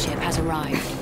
ship has arrived.